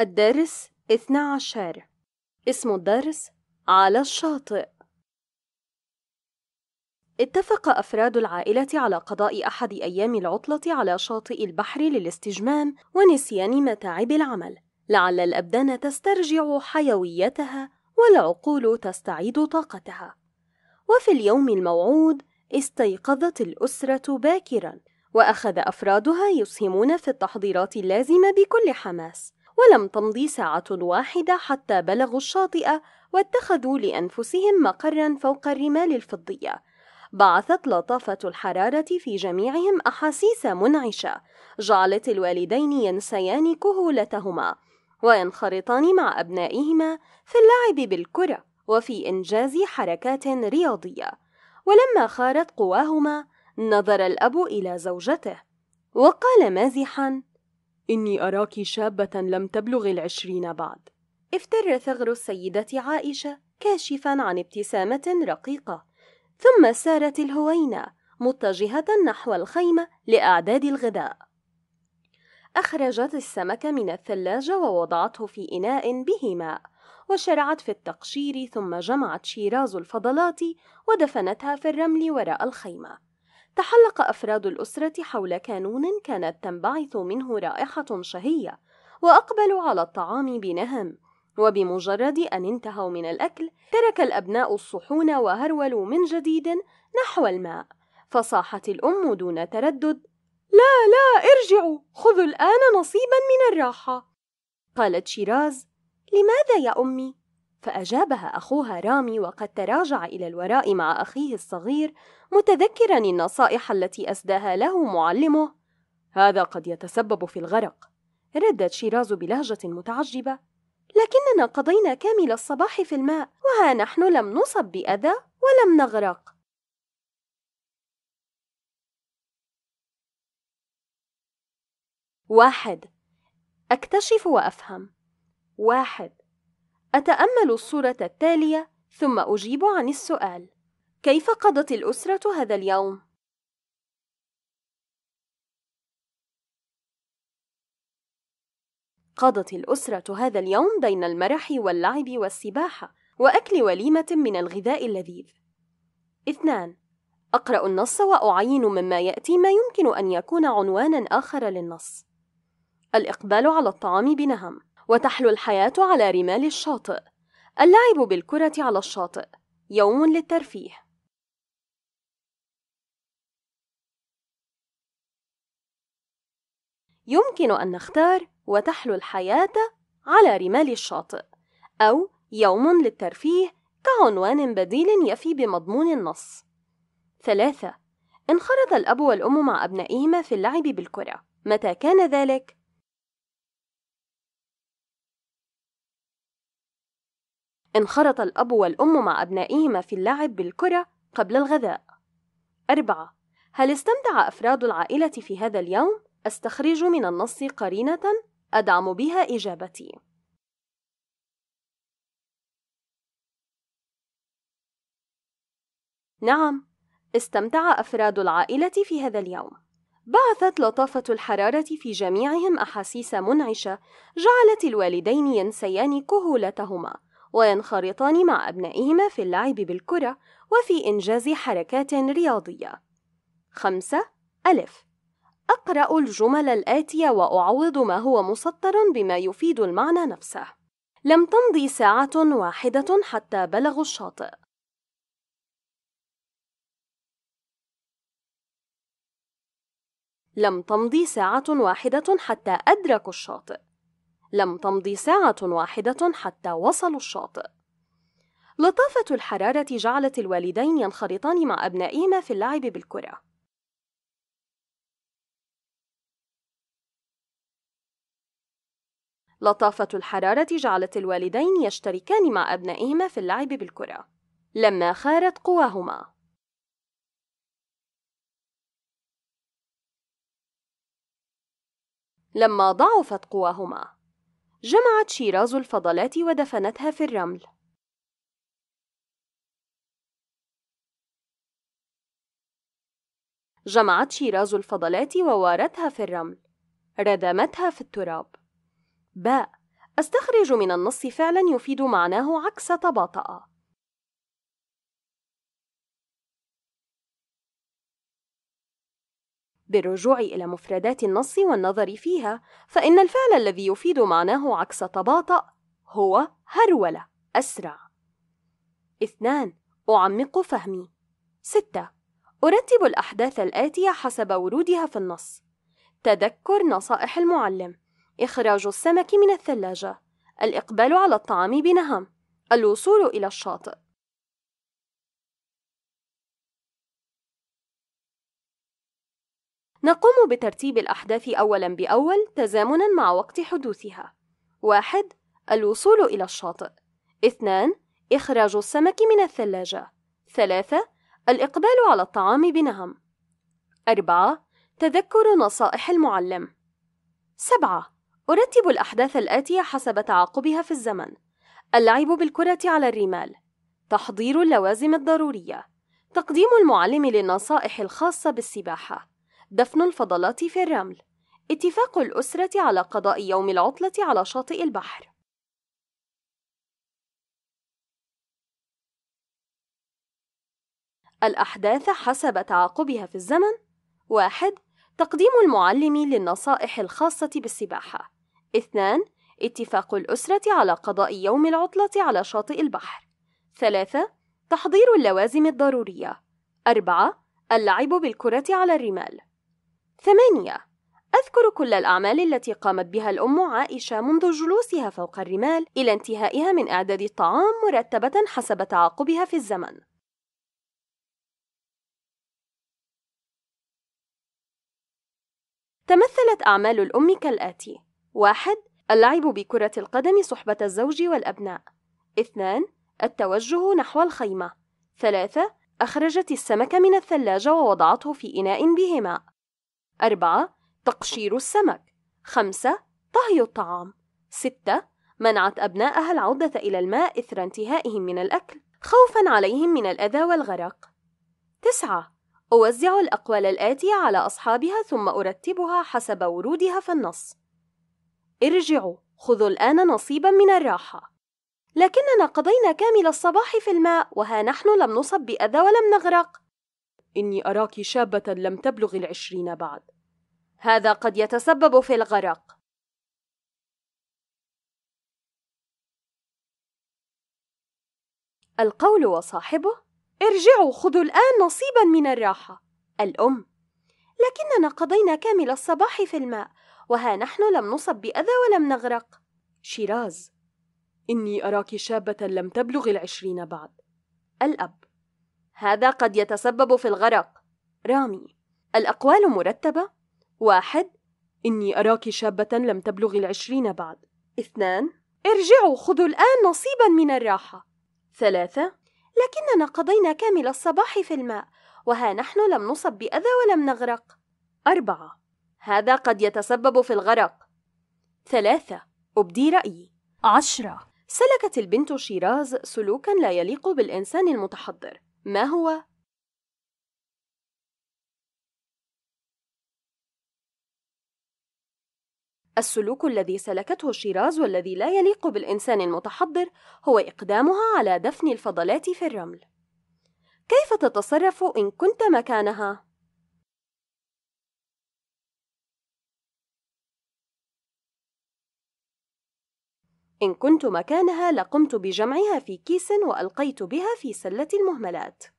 الدرس 12 اسم الدرس على الشاطئ. اتفق أفراد العائلة على قضاء أحد أيام العطلة على شاطئ البحر للاستجمام ونسيان متاعب العمل. لعل الأبدان تسترجع حيويتها والعقول تستعيد طاقتها. وفي اليوم الموعود استيقظت الأسرة باكرا وأخذ أفرادها يسهمون في التحضيرات اللازمة بكل حماس. ولم تمضي ساعة واحدة حتى بلغوا الشاطئ واتخذوا لأنفسهم مقرا فوق الرمال الفضية. بعثت لطافة الحرارة في جميعهم أحاسيس منعشة. جعلت الوالدين ينسيان كهولتهما وينخرطان مع أبنائهما في اللعب بالكرة وفي إنجاز حركات رياضية. ولما خارت قواهما نظر الأب إلى زوجته وقال مازحا إني أراك شابة لم تبلغ العشرين بعد. افتر ثغر السيدة عائشة كاشفا عن ابتسامة رقيقة. ثم سارت الهوينة متجهة نحو الخيمة لإعداد الغداء أخرجت السمك من الثلاجة ووضعته في إناء به ماء وشرعت في التقشير ثم جمعت شيراز الفضلات ودفنتها في الرمل وراء الخيمة. تحلق أفراد الأسرة حول كانون كانت تنبعث منه رائحة شهية وأقبلوا على الطعام بنهم وبمجرد أن انتهوا من الأكل ترك الأبناء الصحون وهرولوا من جديد نحو الماء فصاحت الأم دون تردد لا لا ارجعوا خذوا الآن نصيبا من الراحة قالت شيراز لماذا يا أمي؟ فأجابها أخوها رامي وقد تراجع إلى الوراء مع أخيه الصغير متذكرا النصائح التي أسداها له معلمه. هذا قد يتسبب في الغرق. ردت شيراز بلهجة متعجبة. لكننا قضينا كامل الصباح في الماء وها نحن لم نصب بأذى ولم نغرق. واحد. أكتشف وأفهم. واحد. أتأمل الصورة التالية ثم أجيب عن السؤال كيف قضت الأسرة هذا اليوم؟ قضت الأسرة هذا اليوم بين المرح واللعب والسباحة وأكل وليمة من الغذاء اللذيذ. اثنان: أقرأ النص وأعين مما يأتي ما يمكن أن يكون عنوانا آخر للنص. الإقبال على الطعام بنهم، وتحلو الحياة على رمال الشاطئ. اللعب بالكرة على الشاطئ، يوم للترفيه. يمكن أن نختار وتحلو الحياة على رمال الشاطئ أو يوم للترفيه كعنوان بديل يفي بمضمون النص. ثلاثة انخرط الأب والأم مع أبنائهما في اللعب بالكرة. متى كان ذلك؟ انخرط الأب والأم مع أبنائهما في اللعب بالكرة قبل الغذاء. أربعة هل استمتع أفراد العائلة في هذا اليوم؟ أستخرج من النص قرينة أدعم بها إجابتي. نعم، استمتع أفراد العائلة في هذا اليوم. بعثت لطافة الحرارة في جميعهم أحاسيس منعشة جعلت الوالدين ينسيان كهولتهما وينخرطان مع أبنائهما في اللعب بالكرة وفي إنجاز حركات رياضية. خمسة ألف أقرأ الجمل الآتية وأعوض ما هو مسطر بما يفيد المعنى نفسه. لم تمضي ساعة واحدة حتى بلغوا الشاطئ. لم تمضي ساعة واحدة حتى أدركوا الشاطئ. لم تمضي ساعة واحدة حتى وصلوا الشاطئ. لطافة الحرارة جعلت الوالدين ينخرطان مع أبنائهما في اللعب بالكرة. لطافة الحرارة جعلت الوالدين يشتركان مع أبنائهما في اللعب بالكرة لما خارت قواهما لما ضعفت قواهما جمعت شيراز الفضلات ودفنتها في الرمل. جمعت شيراز الفضلات ووارتها في الرمل. ردمتها في التراب. باء. أستخرج من النص فعلا يفيد معناه عكس تباطأ بالرجوع إلى مفردات النص والنظر فيها فإن الفعل الذي يفيد معناه عكس تباطأ هو هرولة أسرع. اثنان أعمق فهمي. ستة أرتب الأحداث الآتية حسب ورودها في النص. تذكر نصائح المعلم. إخراج السمك من الثلاجة. الإقبال على الطعام بنهم الوصول إلى الشاطئ. نقوم بترتيب الأحداث أولاً بأول تزامناً مع وقت حدوثها. واحد: الوصول إلى الشاطئ. اثنان: إخراج السمك من الثلاجة. ثلاثة: الإقبال على الطعام بنهم. أربعة: تذكر نصائح المعلم. سبعة: أرتب الأحداث الآتية حسب تعاقبها في الزمن. اللعب بالكرة على الرمال. تحضير اللوازم الضرورية. تقديم المعلم للنصائح الخاصة بالسباحة. دفن الفضلات في الرمل. اتفاق الأسرة على قضاء يوم العطلة على شاطئ البحر. الأحداث حسب تعاقبها في الزمن. واحد تقديم المعلم للنصائح الخاصة بالسباحة. اثنان اتفاق الأسرة على قضاء يوم العطلة على شاطئ البحر. ثلاثة تحضير اللوازم الضرورية. أربعة اللعب بالكرة على الرمال. ثمانية أذكر كل الأعمال التي قامت بها الأم عائشة منذ جلوسها فوق الرمال إلى انتهائها من إعداد الطعام مرتبة حسب تعاقبها في الزمن. تمثلت أعمال الأم كالآتي: واحد: اللعب بكرة القدم صحبة الزوج والأبناء. اثنان: التوجه نحو الخيمة. ثلاثة: أخرجت السمك من الثلاجة ووضعته في إناء به ماء. أربعة تقشير السمك. خمسة طهي الطعام. ستة منعت أبناءها العودة إلى الماء إثر انتهائهم من الأكل خوفا عليهم من الأذى والغرق. تسعة أوزع الأقوال الآتية على أصحابها ثم أرتبها حسب ورودها في النص. ارجعوا خذوا الآن نصيبا من الراحة. لكننا قضينا كامل الصباح في الماء وها نحن لم نصب بأذى ولم نغرق. إني أراك شابة لم تبلغ العشرين بعد. هذا قد يتسبب في الغرق. القول وصاحبه ارجعوا خذوا الآن نصيبا من الراحة. الأم لكننا قضينا كامل الصباح في الماء وها نحن لم نصب بأذى ولم نغرق. شيراز إني أراك شابة لم تبلغ العشرين بعد. الأب هذا قد يتسبب في الغرق. رامي. الأقوال مرتبة. واحد. إني أراك شابة لم تبلغ العشرين بعد. اثنان. ارجعوا خذوا الآن نصيبا من الراحة. ثلاثة. لكننا قضينا كامل الصباح في الماء وها نحن لم نصب بأذى ولم نغرق. أربعة. هذا قد يتسبب في الغرق. ثلاثة. أبدي رأيي. عشرة. سلكت البنت شيراز سلوكا لا يليق بالإنسان المتحضر. ما هو السلوك الذي سلكته شيراز والذي لا يليق بالإنسان المتحضر هو إقدامها على دفن الفضلات في الرمل. كيف تتصرف إن كنت مكانها؟ إن كنت مكانها لقمت بجمعها في كيس وألقيت بها في سلة المهملات.